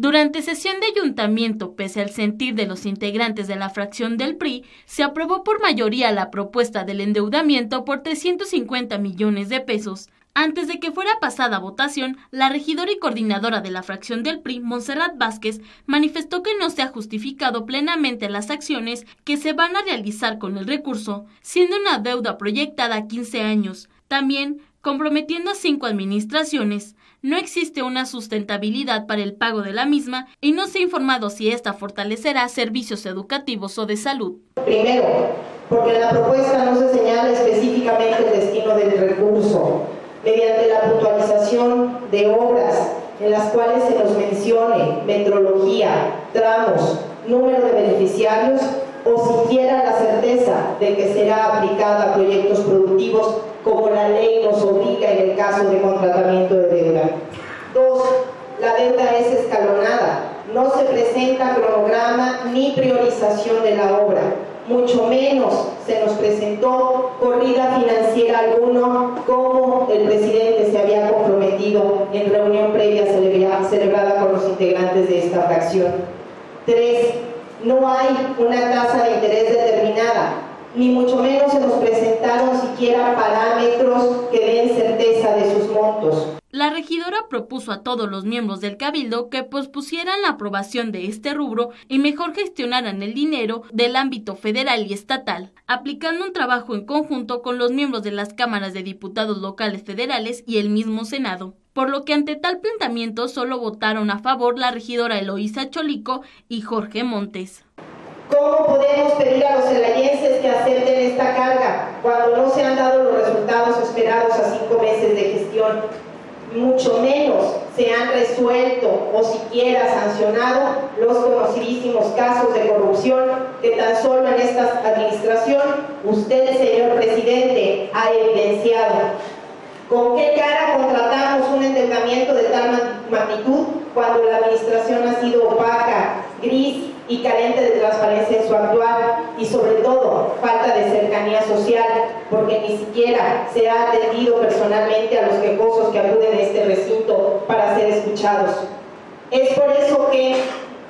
Durante sesión de ayuntamiento, pese al sentir de los integrantes de la fracción del PRI, se aprobó por mayoría la propuesta del endeudamiento por 350 millones de pesos. Antes de que fuera pasada votación, la regidora y coordinadora de la fracción del PRI, Montserrat Vázquez, manifestó que no se ha justificado plenamente las acciones que se van a realizar con el recurso, siendo una deuda proyectada a 15 años. También comprometiendo a cinco administraciones. No existe una sustentabilidad para el pago de la misma y no se ha informado si esta fortalecerá servicios educativos o de salud. Primero, porque la propuesta no se señala específicamente el destino del recurso, mediante la puntualización de obras en las cuales se nos mencione metrología, tramos, número de beneficiarios o siquiera la certeza de que será aplicada a proyectos productivos como la ley nos obliga en el caso de contratamiento de deuda. Dos, la deuda es escalonada, no se presenta cronograma ni priorización de la obra, mucho menos se nos presentó corrida financiera alguno como el presidente se había comprometido en reunión previa celebrada con los integrantes de esta fracción. Tres, no hay una tasa de interés determinada, ni mucho menos se nos presentaron siquiera parámetros que den certeza de sus montos. La regidora propuso a todos los miembros del cabildo que pospusieran la aprobación de este rubro y mejor gestionaran el dinero del ámbito federal y estatal, aplicando un trabajo en conjunto con los miembros de las cámaras de diputados locales federales y el mismo Senado. Por lo que ante tal planteamiento solo votaron a favor la regidora Eloísa Cholico y Jorge Montes. ¿Cómo podemos pedir a los celayenses que acepten esta carga cuando no se han dado los resultados esperados a cinco meses de gestión? Mucho menos se han resuelto o siquiera sancionado los conocidísimos casos de corrupción que tan solo en esta administración usted, señor presidente, ha evidenciado. ¿Con qué cara contratamos un endeudamiento de tal magnitud cuando la administración ha sido opaca, gris y carente de transparencia en su actuar y sobre todo falta de cercanía social porque ni siquiera se ha atendido personalmente a los que este recinto para ser escuchados. Es por eso que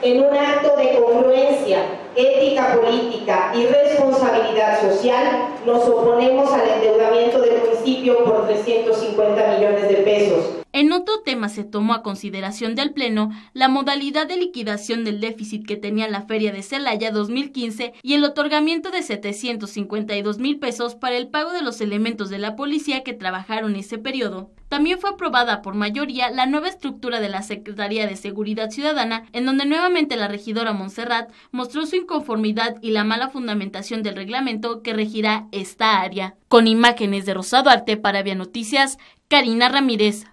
en un acto de congruencia, ética política y responsabilidad social, nos oponemos al endeudamiento del municipio por 350 millones de pesos. En otro tema se tomó a consideración del Pleno la modalidad de liquidación del déficit que tenía la Feria de Celaya 2015 y el otorgamiento de 752 mil pesos para el pago de los elementos de la policía que trabajaron ese periodo. También fue aprobada por mayoría la nueva estructura de la Secretaría de Seguridad Ciudadana, en donde nuevamente la regidora Montserrat mostró su inconformidad y la mala fundamentación del reglamento que regirá esta área. Con imágenes de Rosado Arte para Via Noticias, Karina Ramírez.